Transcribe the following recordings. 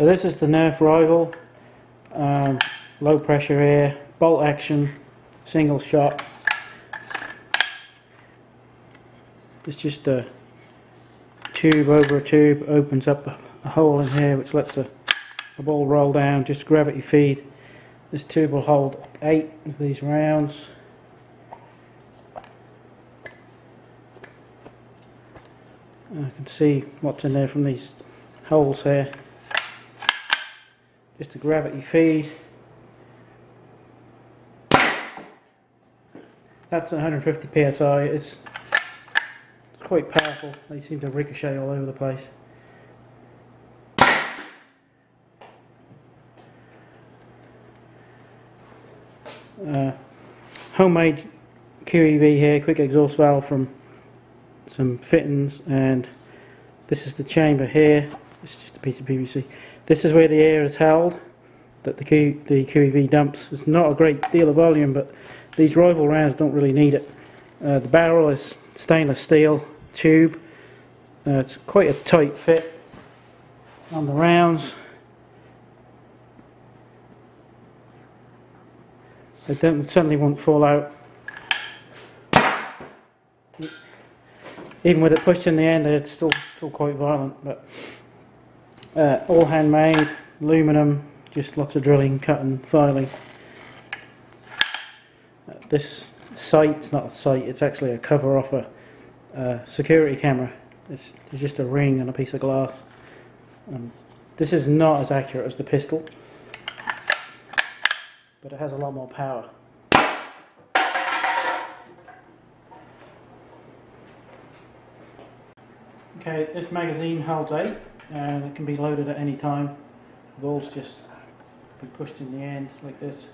So this is the Nerf Rival, um, low pressure air, bolt action, single shot. It's just a tube over a tube, opens up a, hole in here which lets a, a ball roll down, just gravity feed. This tube will hold eight of these rounds. And I can see what's in there from these holes here. Just a gravity feed. That's 150 psi. It's quite powerful. They seem to ricochet all over the place. Uh, homemade QEV here, quick exhaust valve from some fittings and this is the chamber here. It's just a piece of PVC. This is where the air is held that the, Q, the QEV dumps. It's not a great deal of volume but these rival rounds don't really need it. Uh, the barrel is stainless steel tube. Uh, it's quite a tight fit on the rounds. They don't, certainly won't fall out. Even with it pushed in the end, it's still still quite violent. But uh, all handmade, aluminum, just lots of drilling, cutting, filing. Uh, this sight, it's not a sight, it's actually a cover off a uh, security camera. It's, it's, just a ring and a piece of glass. Um, this is not as accurate as the pistol, but it has a lot more power. Okay, this magazine holds eight and it can be loaded at any time. The balls just be pushed in the end like this.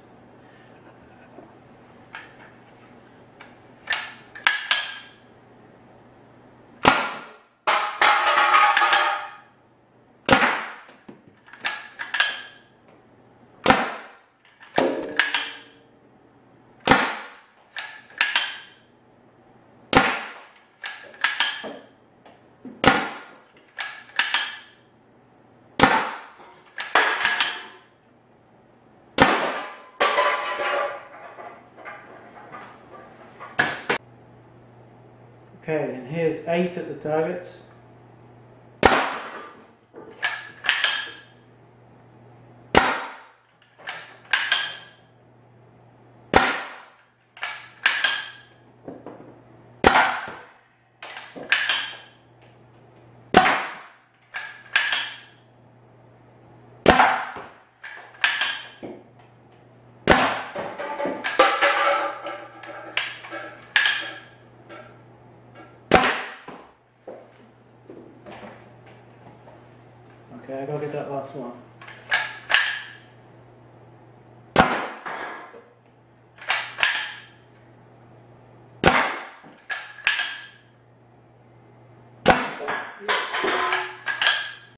Okay, and here's eight at the targets. Okay, I gotta get that last one.